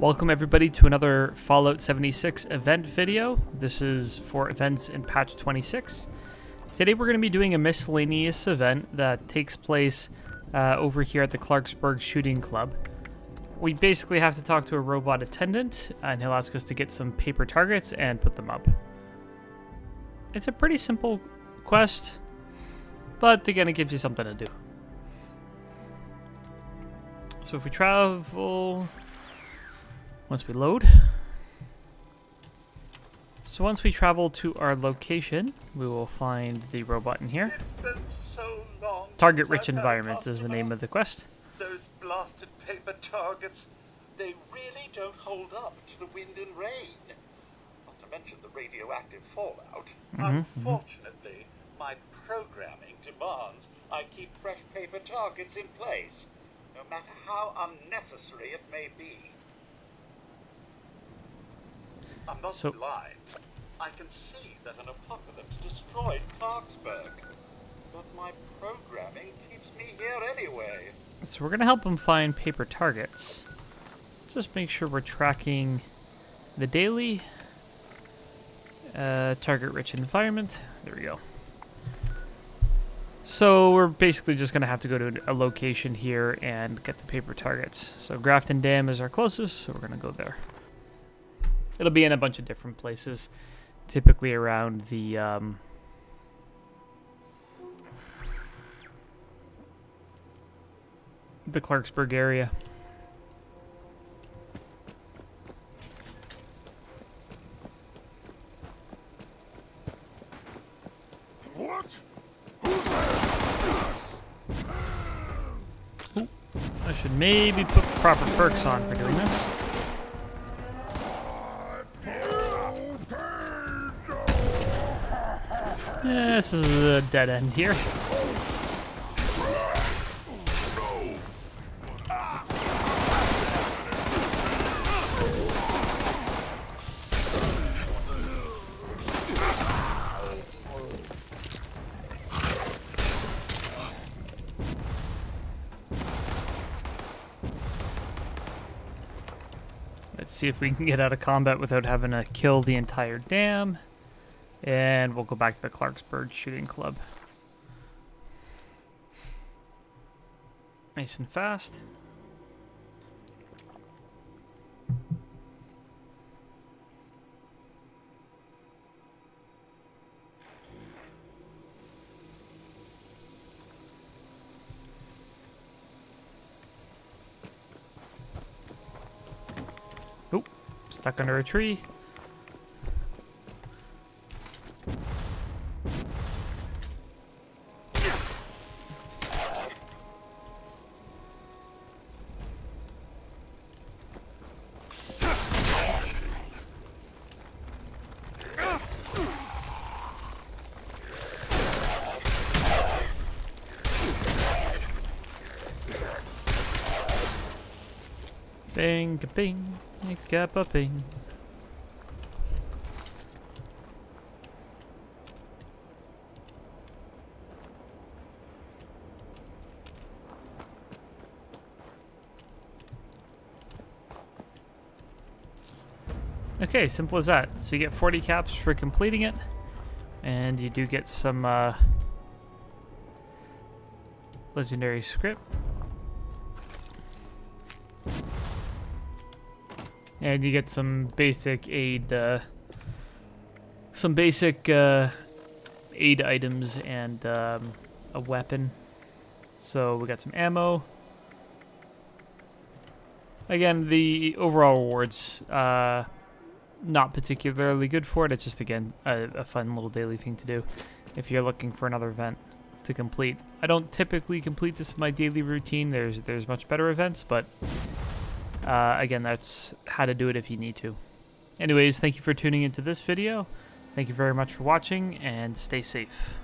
Welcome everybody to another Fallout 76 event video. This is for events in patch 26. Today we're going to be doing a miscellaneous event that takes place uh, over here at the Clarksburg Shooting Club. We basically have to talk to a robot attendant and he'll ask us to get some paper targets and put them up. It's a pretty simple quest, but again it gives you something to do. So if we travel once we load. So once we travel to our location, we will find the robot in here. So Target-rich environment is the name of the quest. Those blasted paper targets, they really don't hold up to the wind and rain. Not to mention the radioactive fallout. Mm -hmm, Unfortunately, mm -hmm. my programming demands I keep fresh paper targets in place, no matter how unnecessary it may be. I'm not so, blind. I can see that an apocalypse destroyed Clarksburg. But my programming keeps me here anyway. So we're going to help him find paper targets. Let's just make sure we're tracking the daily uh, target-rich environment. There we go. So we're basically just going to have to go to a location here and get the paper targets. So Grafton Dam is our closest, so we're going to go there. It'll be in a bunch of different places, typically around the um, the Clarksburg area. What? Who's there? I should maybe put proper perks on for doing this. Yeah, this is a dead end here. Let's see if we can get out of combat without having to kill the entire dam. And we'll go back to the Clarksburg Shooting Club. Nice and fast. Stuck under a tree. Bing, bing, a bing. Okay, simple as that. So you get 40 caps for completing it, and you do get some uh, legendary script. And you get some basic aid, uh, some basic uh, aid items and um, a weapon. So we got some ammo. Again, the overall rewards, uh, not particularly good for it. It's just, again, a, a fun little daily thing to do if you're looking for another event to complete. I don't typically complete this in my daily routine. There's there's much better events, but uh, again, that's how to do it if you need to. Anyways, thank you for tuning into this video. Thank you very much for watching, and stay safe.